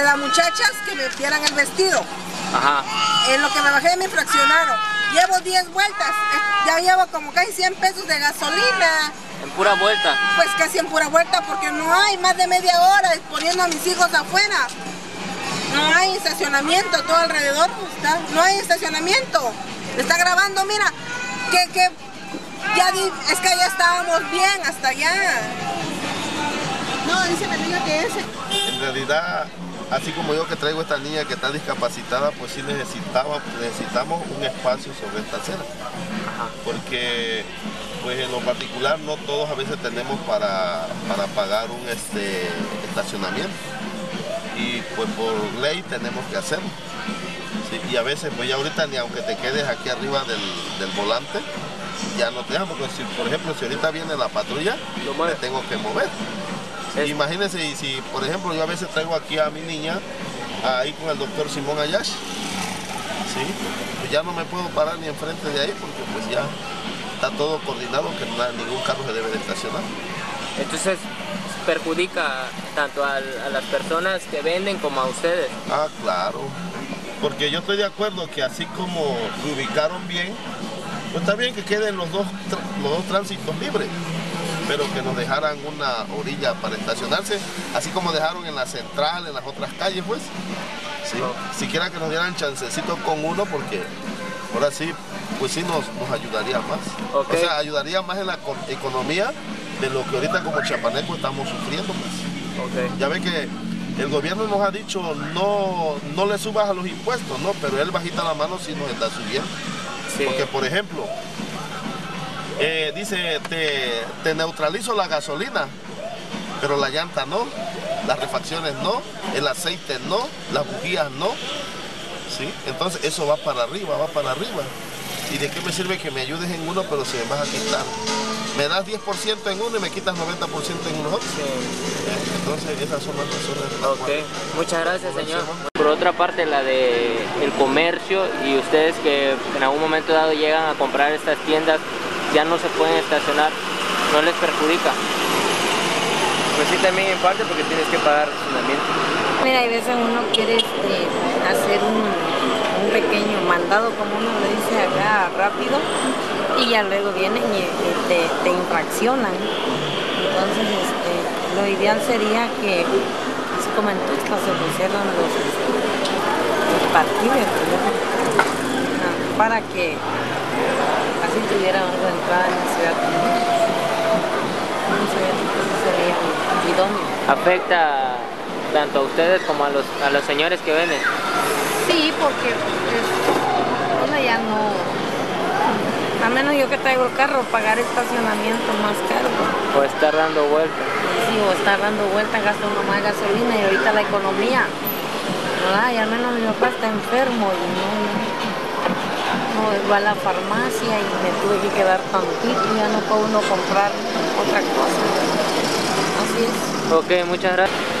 a las muchachas que me dieran el vestido. Ajá. En lo que me bajé me fraccionaron. Llevo 10 vueltas, ya llevo como casi 100 pesos de gasolina. En pura vuelta. Pues casi en pura vuelta porque no hay más de media hora poniendo a mis hijos afuera. No hay estacionamiento todo alrededor, está, no hay estacionamiento. Está grabando, mira, que, que ya di- es que ya estábamos bien hasta allá. No, dice la niña que ese. En realidad, así como yo que traigo esta niña que está discapacitada, pues sí necesitaba, necesitamos un espacio sobre esta acera. Porque pues en lo particular no todos a veces tenemos para, para pagar un este, estacionamiento. Y pues por ley tenemos que hacerlo. Sí, y a veces, pues ya ahorita ni aunque te quedes aquí arriba del, del volante, ya no te porque si, por ejemplo, si ahorita viene la patrulla, Lo me tengo que mover. Es- Imagínense, y si por ejemplo yo a veces traigo aquí a mi niña, ahí con el doctor Simón Ayash, ¿sí? pues ya no me puedo parar ni enfrente de ahí porque pues ya está todo coordinado que na- ningún carro se debe de estacionar. Entonces perjudica tanto a, las personas que venden como a ustedes. Ah, claro. Porque yo estoy de acuerdo que así como lo ubicaron bien, pues está bien que queden los dos, los dos tránsitos libres, pero que nos dejaran una orilla para estacionarse, así como dejaron en la central, en las otras calles, pues. Sí. Siquiera que nos dieran chancecito con uno, porque ahora sí, pues sí nos, nos ayudaría más. Ok. O sea, ayudaría más en la co- economía de lo que ahorita como chapaneco estamos sufriendo, pues. Ok. Ya ve que el gobierno nos ha dicho no, no le subas a los impuestos, ¿no? Pero él bajita la mano si nos está subiendo. Sí. Porque, por ejemplo, eh, dice, te, te neutralizo la gasolina, pero la llanta no, las refacciones no, el aceite no, las bujías no. ¿Sí? Entonces eso va para arriba, va para arriba. ¿Y de qué me sirve que me ayudes en uno, pero si me vas a quitar? Me das 10% en uno y me quitas 90% en uno otro. Sí. Entonces esas son las razones. por las Ok, cuales- muchas gracias señor. Por otra parte la de el comercio y ustedes que en algún momento dado llegan a comprar estas tiendas ya no se pueden estacionar, no les perjudica. Pues sí, también en parte porque tienes que pagar estacionamiento. Mira, hay veces uno quiere este, hacer un, un pequeño mandado, como uno le dice acá, rápido, y ya luego vienen y, y te, te infraccionan. Entonces, este, lo ideal sería que, así como en Tuxtla, se pusieran los, este, los parquímetros, ¿no? Ah, para que así tuvieran algo de entrada en la ciudad también. No sé, eso sería idóneo. Afecta tanto a ustedes como a los, a los señores que venden. Sí, porque pues, uno ya no, a menos yo que traigo el carro, pagar estacionamiento más caro. O estar dando vueltas. Sí, o estar dando vueltas, gasto uno más gasolina y ahorita la economía, ¿verdad? Y al menos mi papá está enfermo y no, no, no va a la farmacia y me tuve que quedar tantito ya no puedo uno comprar otra cosa. Así es. Ok, muchas gracias.